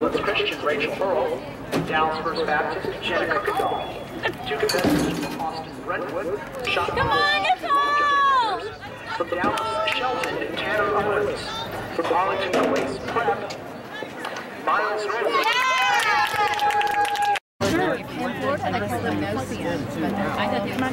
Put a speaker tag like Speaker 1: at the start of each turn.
Speaker 1: What's Christian Rachel Earl, Dallas First Baptist Jenna Kuykendall, two competitors from Austin Brentwood, shot
Speaker 2: Come on, Nicole!
Speaker 1: from Dallas Shelton and Tanner Owens, from Arlington Quays Prep, Miles Norwood.
Speaker 3: I told them no sin, but I did my